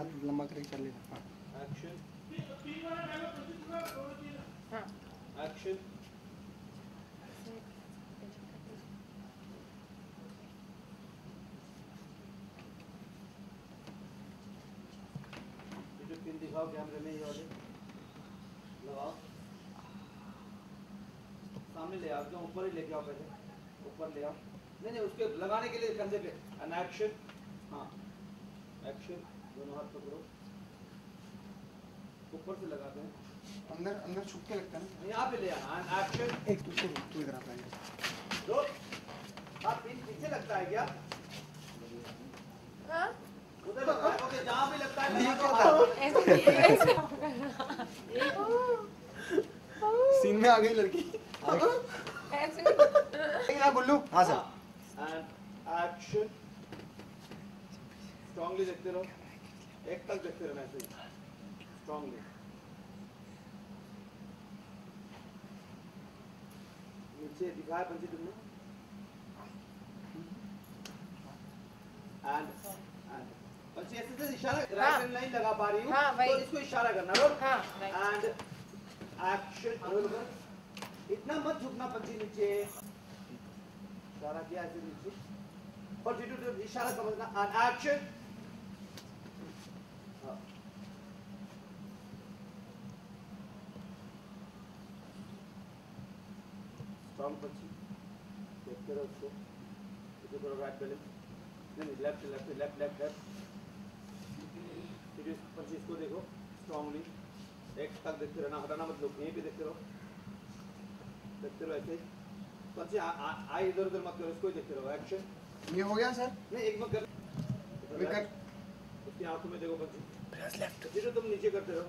हाथ लंबा करके कर लेना। हाँ।, हाँ। दिखाओ कैमरे में ये वाले। लगाओ। सामने ले आओ ऊपर ही लेके आओ पहले। ऊपर ले आओ। नहीं नहीं उसके लगाने के लिए कंधे पे। एन एक्शन हाँ। एक्शन दोनों हाथ पकड़ो। ऊपर से लगाते हैं। अंदर अंदर छुप के लगता है ना। यहाँ पे ले आना। एक्शन एक तू तू तू इधर आ पहले दो। हाँ पिन पीछे लगता है क्या? हाँ? उधर लगता है। ओके जहाँ भी लगता है लगा क्या दो ऐसे सीन में आ गई लड़की। ऐसे नहीं। हाँ गुल्लू? हाँ सर। एक्शन स्ट्रांगली देखते रहो। एक तक देखते रहना ही। स्ट्रांगली नीचे दिखाया पंची तुमने। एंड एंड पंची ऐसे से इशारा राइट हाँ। हैंड लाइन लगा पा रही हूँ। हाँ, तो इसको इशारा करना रोल। हाँ, एंड एक्शन रोल कर। इतना मत झुकना पंची नीचे। इशारा किया ऐसे नीचे। और इशारा समझना। एंड एक्शन स्ट्रॉन्ग पंची देखते रहो उसको इधर करो राइट बैलेंस नहीं left left left left left फिर इस पंची इसको देखो स्ट्रांगली एक तक देखते रहना हटाना मत लो यहीं पे देखते रहो। देखते रहो ऐसे। पंची आई इधर उधर मत करो इसको ही देखते रहो एक्शन ये हो गया सर नहीं एक मत कर। उसकी आँखों में देखो पंची लेफ़्ट तुम नीचे करते रहो